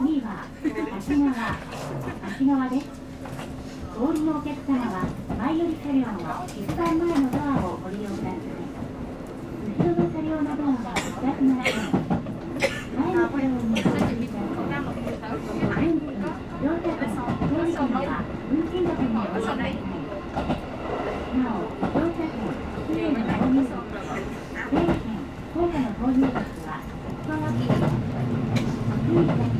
次は芦川芦川ですお降りのお客様は前より車両の出番前のドアをご利用ください。後ろの車両のドアは2つ並びます前の車両にお越してだたい運転乗車と乗車券は運賃箱にお支払いなお乗車券きれいな購入税券効果の購入額は1枠1 2 3 4 5 6 7 8